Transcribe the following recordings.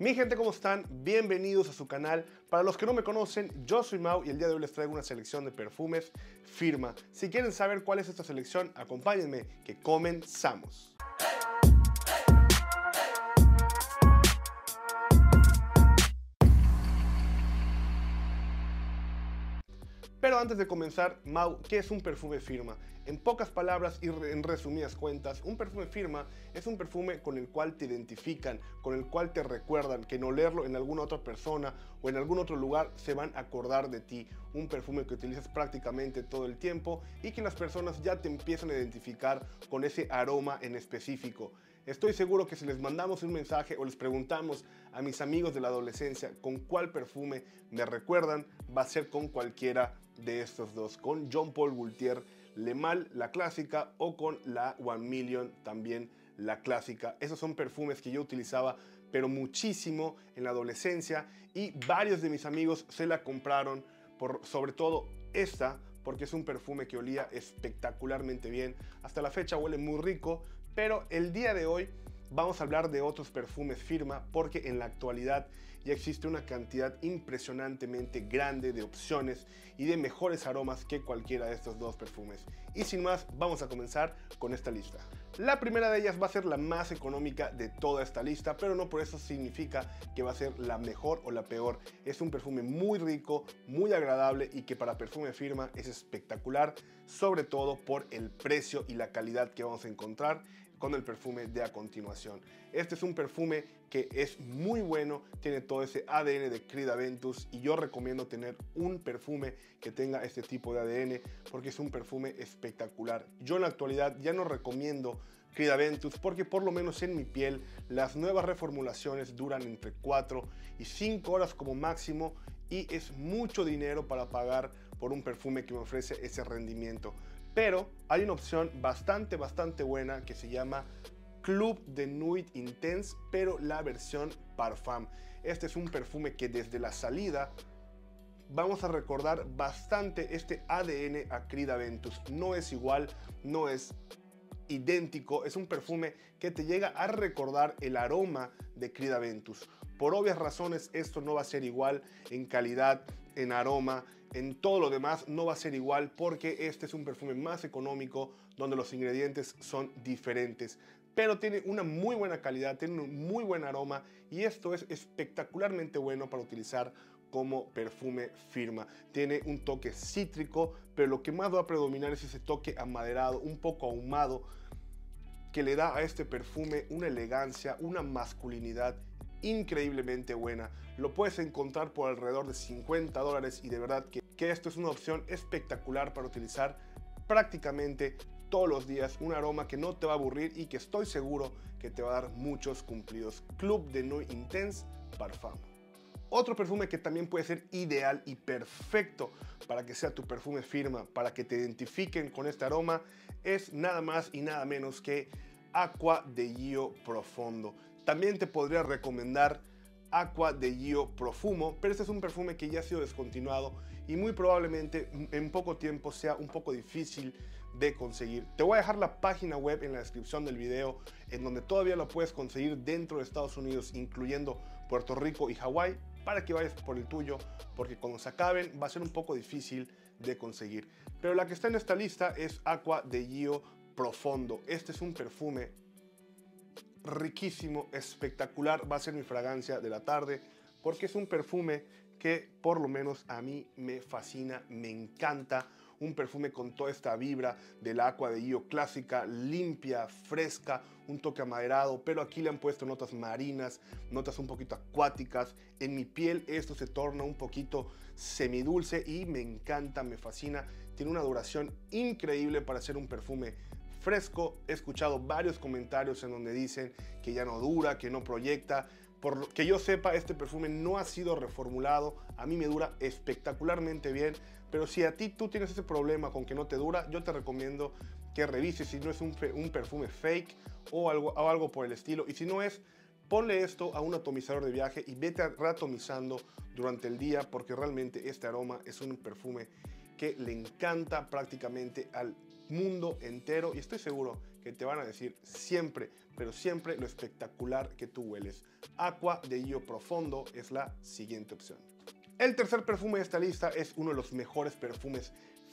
Mi gente, ¿cómo están? Bienvenidos a su canal. Para los que no me conocen, yo soy Mau y el día de hoy les traigo una selección de perfumes firma. Si quieren saber cuál es esta selección, acompáñenme, que comenzamos. Pero antes de comenzar, Mau, ¿qué es un perfume firma? En pocas palabras y en resumidas cuentas, un perfume firma es un perfume con el cual te identifican, con el cual te recuerdan que en olerlo en alguna otra persona o en algún otro lugar se van a acordar de ti. Un perfume que utilizas prácticamente todo el tiempo y que las personas ya te empiezan a identificar con ese aroma en específico. Estoy seguro que si les mandamos un mensaje o les preguntamos a mis amigos de la adolescencia con cuál perfume me recuerdan, va a ser con cualquiera de estos dos, con John Paul Gaultier Le Mal, la clásica, o con la One Million, también la clásica. Esos son perfumes que yo utilizaba pero muchísimo en la adolescencia y varios de mis amigos se la compraron, por, sobre todo esta, porque es un perfume que olía espectacularmente bien. Hasta la fecha huele muy rico, pero el día de hoy vamos a hablar de otros perfumes firma porque en la actualidad ya existe una cantidad impresionantemente grande de opciones y de mejores aromas que cualquiera de estos dos perfumes. Y sin más, vamos a comenzar con esta lista. La primera de ellas va a ser la más económica de toda esta lista, pero no por eso significa que va a ser la mejor o la peor. Es un perfume muy rico, muy agradable y que para perfume firma es espectacular, sobre todo por el precio y la calidad que vamos a encontrar con el perfume de a continuación. Este es un perfume que es muy bueno, tiene todo ese ADN de Creed Aventus y yo recomiendo tener un perfume que tenga este tipo de ADN porque es un perfume espectacular. Yo en la actualidad ya no recomiendo Creed Aventus porque por lo menos en mi piel las nuevas reformulaciones duran entre 4 y 5 horas como máximo y es mucho dinero para pagar por un perfume que me ofrece ese rendimiento. Pero hay una opción bastante, bastante buena que se llama Club de Nuit Intense, pero la versión Parfum. Este es un perfume que desde la salida vamos a recordar bastante este ADN a Creed Aventus. No es igual, no es idéntico, es un perfume que te llega a recordar el aroma de Creed Aventus. Por obvias razones esto no va a ser igual en calidad, en aroma, en todo lo demás no va a ser igual porque este es un perfume más económico donde los ingredientes son diferentes. Pero tiene una muy buena calidad, tiene un muy buen aroma y esto es espectacularmente bueno para utilizar como perfume firma. Tiene un toque cítrico, pero lo que más va a predominar es ese toque amaderado, un poco ahumado, que le da a este perfume una elegancia, una masculinidad increíblemente buena. Lo puedes encontrar por alrededor de 50 dólares y de verdad que, que esto es una opción espectacular para utilizar prácticamente todos los días. Un aroma que no te va a aburrir y que estoy seguro que te va a dar muchos cumplidos. Club de Nuit Intense Parfum. Otro perfume que también puede ser ideal y perfecto para que sea tu perfume firma, para que te identifiquen con este aroma, es nada más y nada menos que Aqua de Gio Profondo. También te podría recomendar Aqua de Gio Profumo, pero este es un perfume que ya ha sido descontinuado y muy probablemente en poco tiempo sea un poco difícil de conseguir. Te voy a dejar la página web en la descripción del video en donde todavía lo puedes conseguir dentro de Estados Unidos, incluyendo Puerto Rico y Hawái, para que vayas por el tuyo, porque cuando se acaben va a ser un poco difícil de conseguir. Pero la que está en esta lista es Aqua de Gio Profondo. Este es un perfume riquísimo, espectacular, va a ser mi fragancia de la tarde, porque es un perfume que por lo menos a mí me fascina, me encanta. Un perfume con toda esta vibra del agua de Gio clásica, limpia, fresca, un toque amaderado, pero aquí le han puesto notas marinas, notas un poquito acuáticas. En mi piel esto se torna un poquito semidulce y me encanta, me fascina. Tiene una duración increíble para ser un perfume fresco. He escuchado varios comentarios en donde dicen que ya no dura, que no proyecta. Por que yo sepa, este perfume no ha sido reformulado. A mí me dura espectacularmente bien. Pero si a ti tú tienes ese problema con que no te dura, yo te recomiendo que revises si no es un, perfume fake o algo, o algo por el estilo. Y si no es, ponle esto a un atomizador de viaje y vete reatomizando durante el día porque realmente este aroma es un perfume que le encanta prácticamente al mundo entero y estoy seguro que te van a decir siempre, pero siempre lo espectacular que tú hueles. Aqua de Io Profondo es la siguiente opción. El tercer perfume de esta lista es uno de los mejores perfumes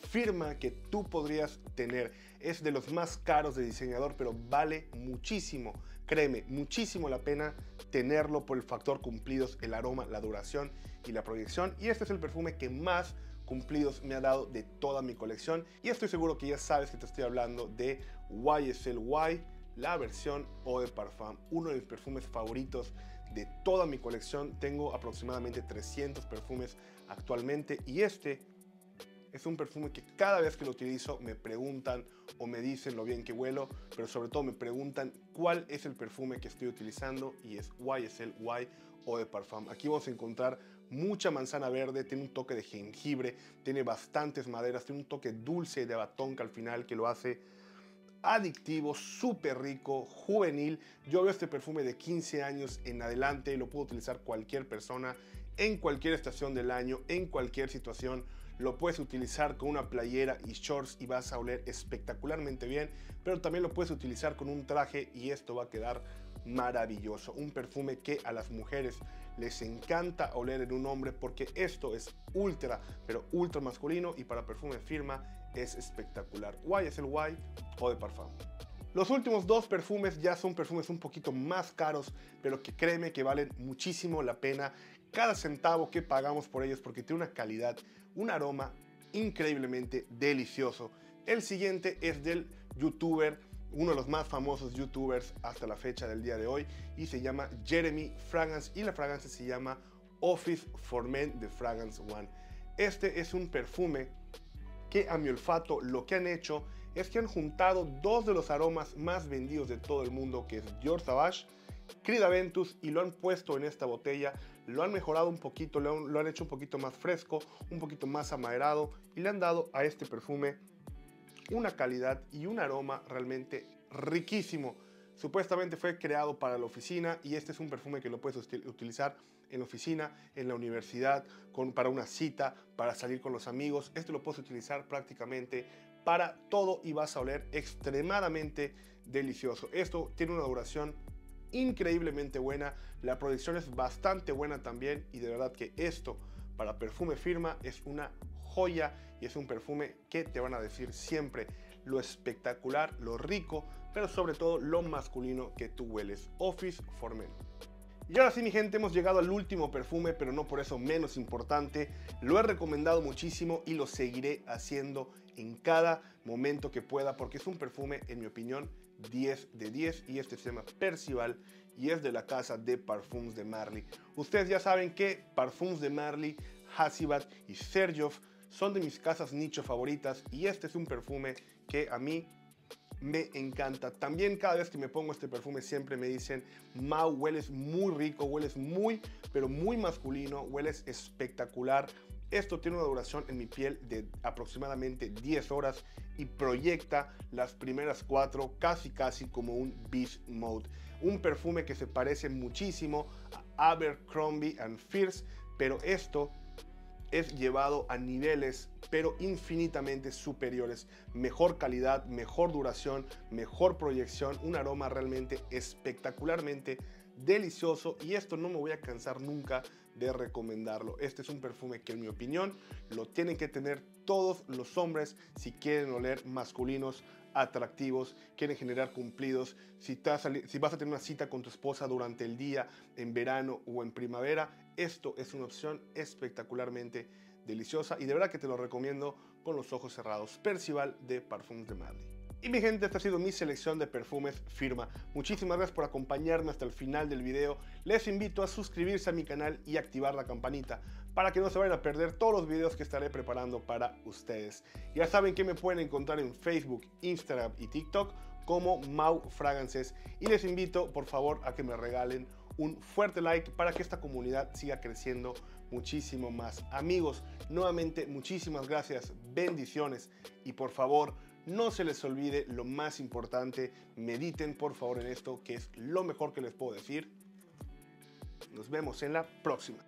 firma que tú podrías tener. Es de los más caros de diseñador, pero vale muchísimo, créeme, muchísimo la pena tenerlo por el factor cumplidos, el aroma, la duración y la proyección. Y este es el perfume que más cumplidos me ha dado de toda mi colección. Y estoy seguro que ya sabes que te estoy hablando de YSL Y, la versión Eau de Parfum, uno de mis perfumes favoritos de toda mi colección. Tengo aproximadamente 300 perfumes actualmente y este es un perfume que cada vez que lo utilizo me preguntan o me dicen lo bien que huelo, pero sobre todo me preguntan cuál es el perfume que estoy utilizando y es YSL Y o de Parfum. Aquí vamos a encontrar mucha manzana verde, tiene un toque de jengibre, tiene bastantes maderas, tiene un toque dulce de batonca al final que lo hace adictivo, súper rico, juvenil. Yo veo este perfume de 15 años en adelante y lo puedo utilizar cualquier persona en cualquier estación del año, en cualquier situación lo puedes utilizar con una playera y shorts y vas a oler espectacularmente bien, pero también lo puedes utilizar con un traje y esto va a quedar maravilloso. Un perfume que a las mujeres les encanta oler en un hombre porque esto es ultra, pero ultra masculino y para perfume firma es espectacular. Y es el Y o de Parfum. Los últimos dos perfumes ya son perfumes un poquito más caros, pero que créeme que valen muchísimo la pena cada centavo que pagamos por ellos porque tiene una calidad, un aroma increíblemente delicioso. El siguiente es del youtuber, uno de los más famosos youtubers hasta la fecha del día de hoy y se llama Jeremy Fragrance y la fragancia se llama Office for Men de Fragrance One. Este es un perfume que a mi olfato lo que han hecho es que han juntado dos de los aromas más vendidos de todo el mundo, que es Dior Sauvage, Creed Aventus, y lo han puesto en esta botella, lo han mejorado un poquito, lo han, hecho un poquito más fresco, un poquito más amaderado, y le han dado a este perfume una calidad y un aroma realmente riquísimo. Supuestamente fue creado para la oficina y este es un perfume que lo puedes utilizar en la oficina, en la universidad, para una cita, para salir con los amigos. Esto lo puedes utilizar prácticamente para todo y vas a oler extremadamente delicioso. Esto tiene una duración increíblemente buena, la proyección es bastante buena también y de verdad que esto para perfume firma es una y es un perfume que te van a decir siempre lo espectacular, lo rico, pero sobre todo lo masculino que tú hueles. Office for Men. Y ahora sí mi gente, hemos llegado al último perfume, pero no por eso menos importante. Lo he recomendado muchísimo y lo seguiré haciendo en cada momento que pueda porque es un perfume, en mi opinión, 10 de 10 y este se llama Percival y es de la casa de Parfums de Marley. Ustedes ya saben que Parfums de Marley, Hasibat y Sergioff son de mis casas nicho favoritas y este es un perfume que a mí me encanta. También cada vez que me pongo este perfume siempre me dicen, Mau, hueles muy rico, hueles muy, pero muy masculino, hueles espectacular. Esto tiene una duración en mi piel de aproximadamente 10 horas y proyecta las primeras cuatro casi casi como un Beast Mode. Un perfume que se parece muchísimo a Abercrombie and Fierce, pero esto es llevado a niveles pero infinitamente superiores. Mejor calidad, mejor duración, mejor proyección, un aroma realmente espectacularmente delicioso y esto no me voy a cansar nunca de recomendarlo. Este es un perfume que en mi opinión lo tienen que tener todos los hombres si quieren oler masculinos atractivos, quieren generar cumplidos. Si, si vas a tener una cita con tu esposa durante el día, en verano o en primavera, esto es una opción espectacularmente deliciosa y de verdad que te lo recomiendo con los ojos cerrados. Percival de Parfums de. Y mi gente, esta ha sido mi selección de perfumes firma. Muchísimas gracias por acompañarme hasta el final del video. Les invito a suscribirse a mi canal y activar la campanita para que no se vayan a perder todos los videos que estaré preparando para ustedes. Ya saben que me pueden encontrar en Facebook, Instagram y TikTok como Mau Fragrances y les invito por favor a que me regalen un fuerte like para que esta comunidad siga creciendo muchísimo más. Amigos, nuevamente muchísimas gracias, bendiciones y por favor no se les olvide lo más importante, mediten por favor en esto que es lo mejor que les puedo decir. Nos vemos en la próxima.